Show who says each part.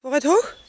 Speaker 1: Vooruit hoog.